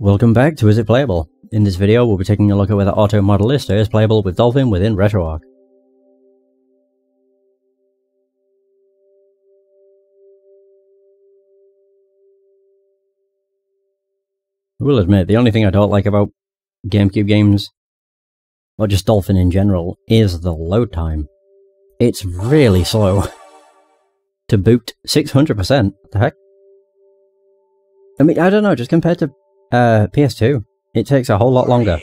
Welcome back to Is It Playable? In this video we'll be taking a look at whether Auto Modellista is playable with Dolphin within RetroArch. I will admit, the only thing I don't like about GameCube games, or just Dolphin in general, is the load time. It's really slow. to boot 600%, what the heck? I mean, I don't know, just compared to uh, PS2, it takes a whole lot longer.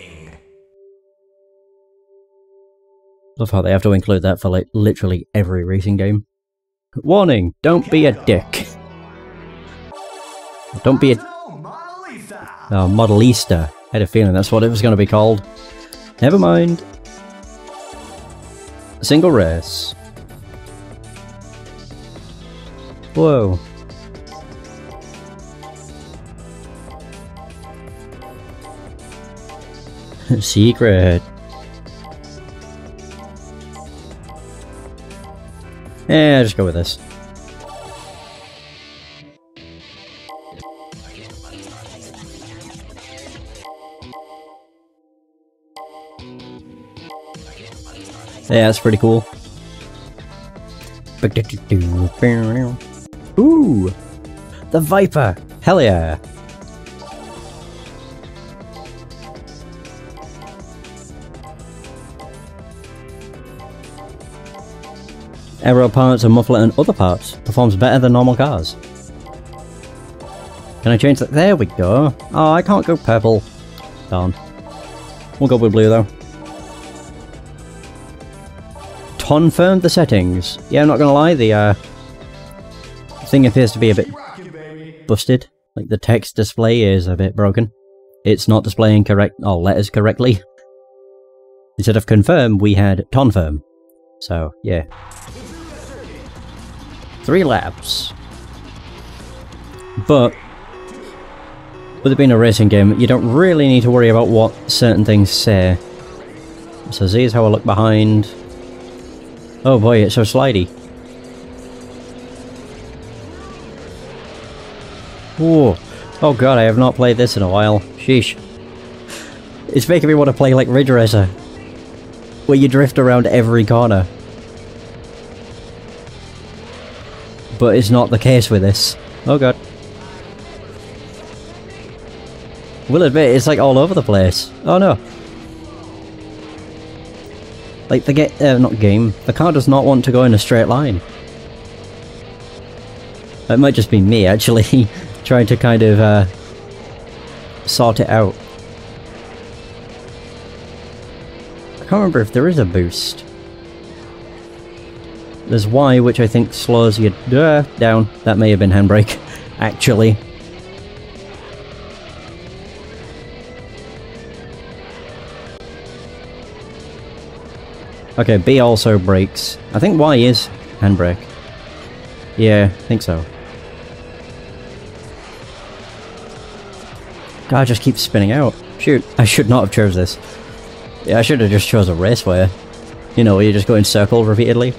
Love how they have to include that for like literally every racing game. Warning, don't be a dick. Don't be a... Oh, Modellista. I had a feeling that's what it was going to be called. Never mind. Single race. Whoa. Secret. Yeah, just go with this. Yeah, that's pretty cool. Ooh! The Viper! Hell yeah! Aero parts and muffler and other parts. Performs better than normal cars. Can I change that? There we go. Oh, I can't go purple. Darn. We'll go with blue though. Confirmed the settings. Yeah, I'm not gonna lie, the uh, thing appears to be a bit busted. Like the text display is a bit broken. It's not displaying correct all letters correctly. Instead of confirm, we had confirm. So, yeah. Three laps. But, with it being a racing game, you don't really need to worry about what certain things say. So here's how I look behind. Oh boy, it's so slidey. Whoa. Oh god, I have not played this in a while. Sheesh. It's making me want to play like Ridge Racer. Where you drift around every corner. But it's not the case with this. Oh god. Will admit, it's like all over the place. Oh no. Like the get, uh, not game, the car does not want to go in a straight line. It might just be me actually trying to kind of uh, sort it out. I can't remember if there is a boost. There's Y, which I think slows you uh, down. That may have been handbrake, actually. Okay, B also brakes. I think Y is handbrake. Yeah, I think so. God, I just keeps spinning out. Shoot, I should not have chose this. Yeah, I should have just chose a raceway. You know, you just go in circle repeatedly.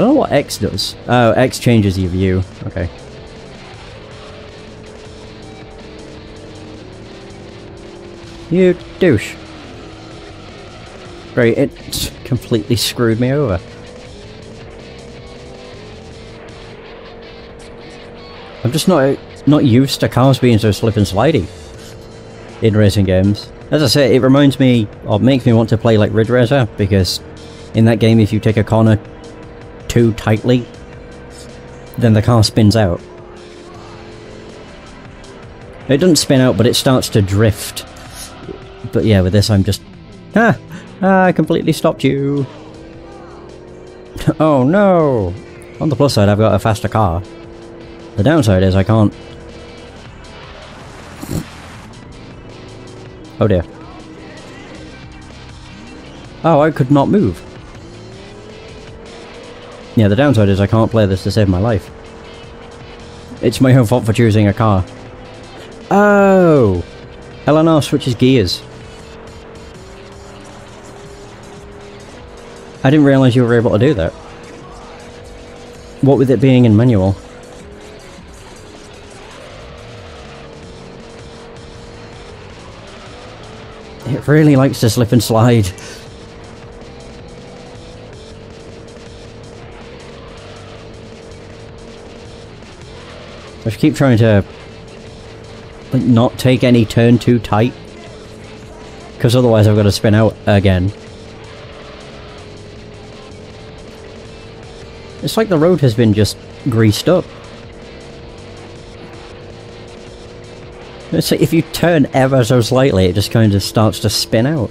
I don't know what X does. Oh, X changes your view. Okay. You douche. Great, it completely screwed me over. I'm just not not used to cars being so slip and slidey in racing games. As I say, it reminds me, or makes me want to play like Ridge Racer, because in that game if you take a corner too tightly, then the car spins out. It doesn't spin out, but it starts to drift but yeah, with this I'm just... Ah! ah I completely stopped you! oh no! On the plus side, I've got a faster car. The downside is I can't... Oh dear. Oh, I could not move. Yeah, the downside is I can't play this to save my life. It's my own fault for choosing a car. Oh! LNR switches gears. I didn't realise you were able to do that. What with it being in manual? It really likes to slip and slide. I keep trying to like, not take any turn too tight. Because otherwise I've got to spin out again. It's like the road has been just greased up. It's like if you turn ever so slightly, it just kind of starts to spin out.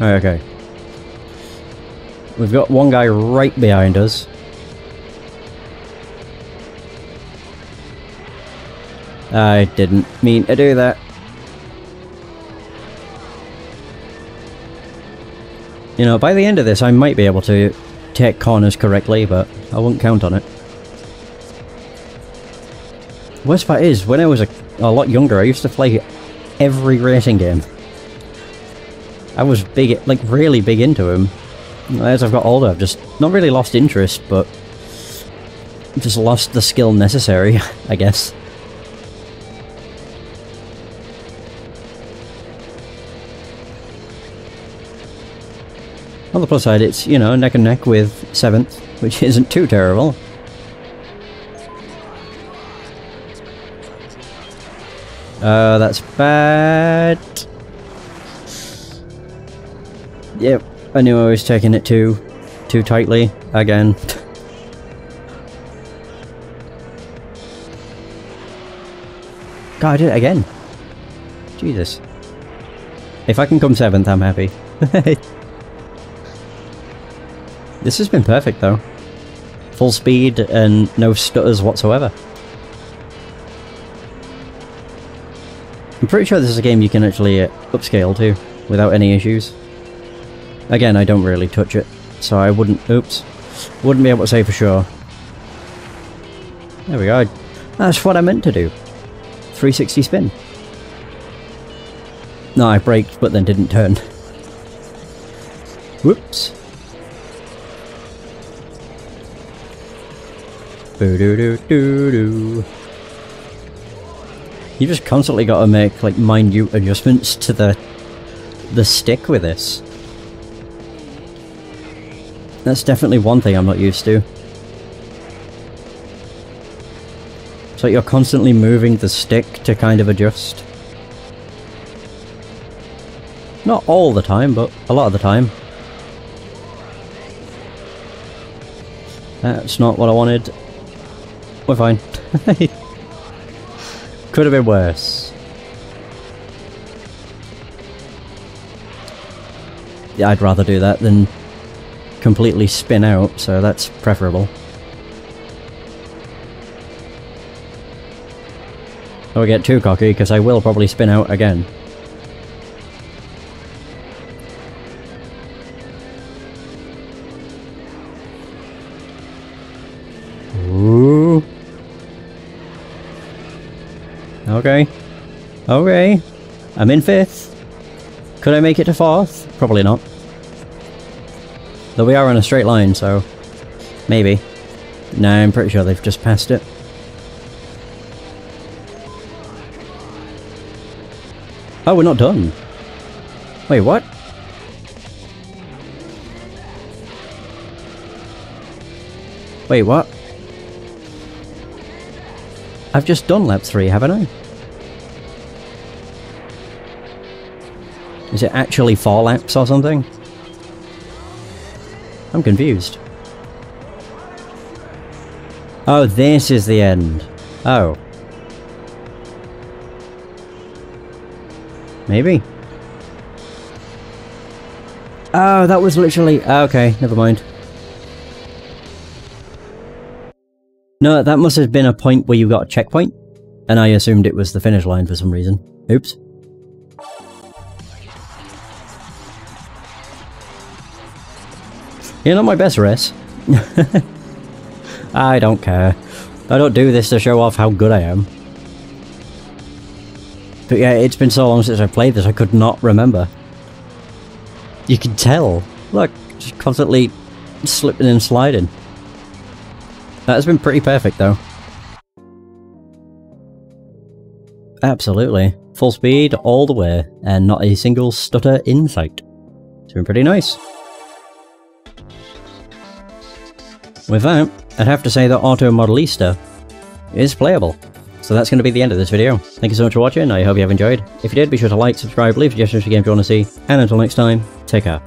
Okay. We've got one guy right behind us. I didn't mean to do that. You know, by the end of this I might be able to take corners correctly, but I won't count on it. Worst part is, when I was a, a lot younger, I used to play every racing game. I was big, like really big into them. As I've got older, I've just not really lost interest, but just lost the skill necessary, I guess. On the plus side, it's, you know, neck and neck with 7th, which isn't too terrible. Uh, that's bad. Yep, I knew I was taking it too, too tightly, again. God, I did it again. Jesus. If I can come 7th, I'm happy. This has been perfect though. Full speed and no stutters whatsoever. I'm pretty sure this is a game you can actually uh, upscale to, without any issues. Again, I don't really touch it, so I wouldn't... oops. Wouldn't be able to say for sure. There we go. That's what I meant to do. 360 spin. No, I braked, but then didn't turn. Whoops. Boo doo doo doo doo. You just constantly got to make like minute adjustments to the the stick with this. That's definitely one thing I'm not used to. So you're constantly moving the stick to kind of adjust. Not all the time, but a lot of the time. That's not what I wanted. We're fine. Could have been worse. Yeah, I'd rather do that than completely spin out, so that's preferable. Don't get too cocky, because I will probably spin out again. Okay. Okay. I'm in fifth. Could I make it to fourth? Probably not. Though we are on a straight line, so... Maybe. No, I'm pretty sure they've just passed it. Oh, we're not done. Wait, what? Wait, what? I've just done lap 3, haven't I? Is it actually four laps or something? I'm confused. Oh, this is the end. Oh. Maybe. Oh, that was literally... Oh, okay, never mind. No, that must have been a point where you got a checkpoint, and I assumed it was the finish line for some reason. Oops. You're not my best race. I don't care. I don't do this to show off how good I am. But yeah, it's been so long since I played this, I could not remember. You can tell. Look, just constantly slipping and sliding. That has been pretty perfect though. Absolutely. Full speed all the way, and not a single stutter in sight. It's been pretty nice. With that, I'd have to say that Auto Modellista is playable. So that's going to be the end of this video. Thank you so much for watching, I hope you have enjoyed. If you did, be sure to like, subscribe, leave suggestions for games you want to see, and until next time, take care.